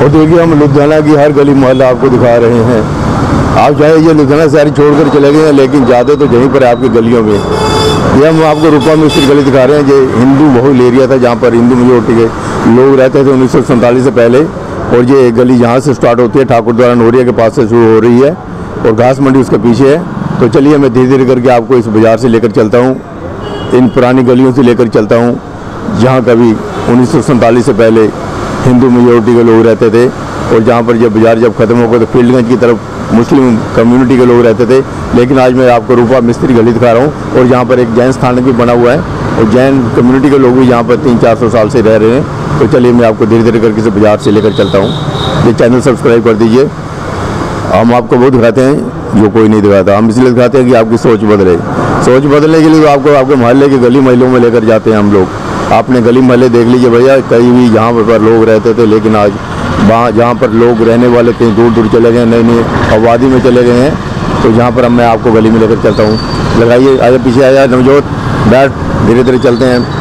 और देखिए हम लुधियाना की हर गली मोहल्ला आपको दिखा रहे हैं। आप चाहे ये लुधियाना शहर छोड़कर चले गए हैं, लेकिन ज़्यादा तो यहीं पर आपकी गलियों में। ये हम आपको रूपा मिस्त्री गली दिखा रहे हैं, ये हिंदू बहुल एरिया था जहाँ पर हिंदू मेजोरिटी के लोग रहते थे उन्नीस से पहले, और ये गली यहाँ से स्टार्ट होती है, ठाकुर द्वारा नोरिया के पास से शुरू हो रही है, और घास मंडी उसके पीछे है। तो चलिए मैं धीरे धीरे करके आपको इस बाज़ार से लेकर चलता हूँ, इन पुरानी गलियों से लेकर चलता हूँ, जहाँ कभी उन्नीस से पहले हिंदू मेजोरिटी के लोग रहते थे और जहाँ पर जब बाज़ार जब ख़त्म हो गया तो फील्डगंज की तरफ़ मुस्लिम कम्युनिटी के लोग रहते थे। लेकिन आज मैं आपको रूपा मिस्त्री गली दिखा रहा हूँ और यहाँ पर एक जैन स्थान भी बना हुआ है और जैन कम्युनिटी के लोग भी यहाँ पर तीन चार सौ साल से रह रहे हैं। तो चलिए मैं आपको धीरे धीरे करके इसे बाज़ार से लेकर चलता हूँ। ये चैनल सब्सक्राइब कर दीजिए। हम आपको वो दिखाते हैं जो कोई नहीं दिखाता। हम इसलिए दिखाते हैं कि आपकी सोच बदले। सोच बदलने के लिए तो आपको आपके मोहल्ले की गली महलों में लेकर जाते हैं हम लोग। आपने गली महल्ले देख लीजिए भैया, कहीं भी यहाँ पर लोग रहते थे, लेकिन आज वहाँ, जहाँ पर लोग रहने वाले कहीं दूर दूर चले गए, नई नई आबादी में चले गए हैं तो यहाँ पर अब मैं आपको गली में लेकर चलता हूँ। लगाइए आगे पीछे आया नवजोत, बैठ धीरे धीरे चलते हैं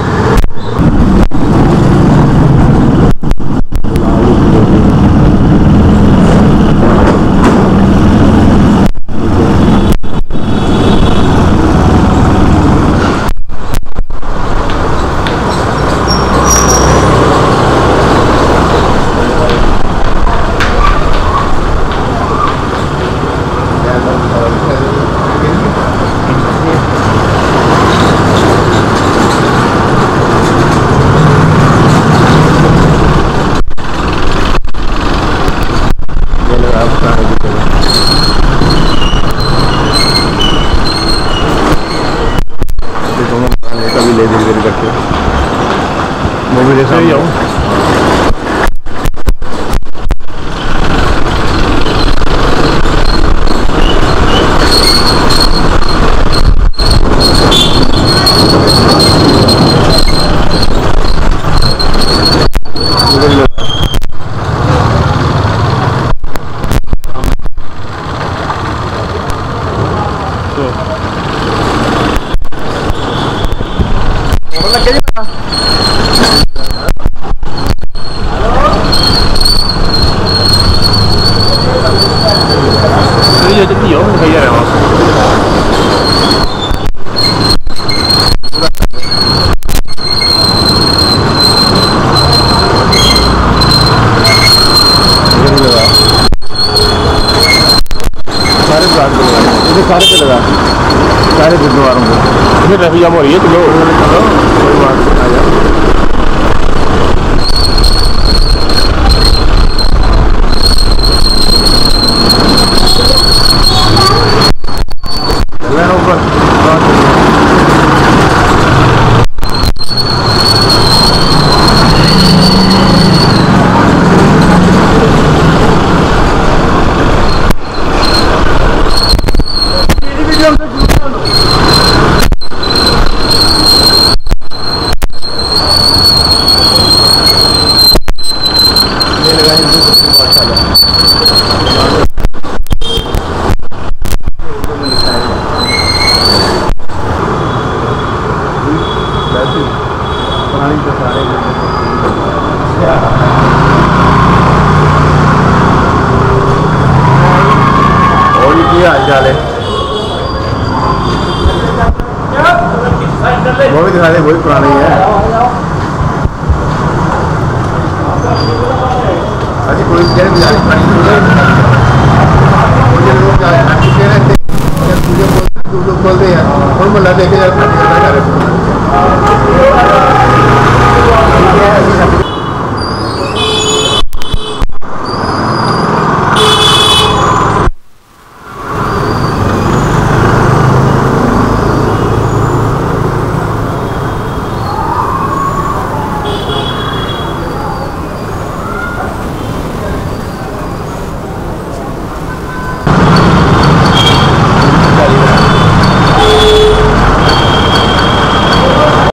ये लगा पुराने की जगह। ये दोनों कभी ले धीरे धीरे करके। वो भी देखा bây giờ इधर भी लगा सारे लगा पे लगा सारे गुरुद्वारों को ini dah yang mau ya tu lo कोई बात नहीं आ जा चल रहे हैं ऊपर बहुत बढ़िया। ये लगा हिंदू मुस्लिम पाठशाला वैसे पुरानी तो सारे और ये क्या वो भी दिखा दे वही पुरानी है अजी पुलिस कह रही है पुरानी मुझे लोग आज खा चुके रहते हैं तुझे बोल तू लोग बोलते हैं और मोहल्ला देखे कर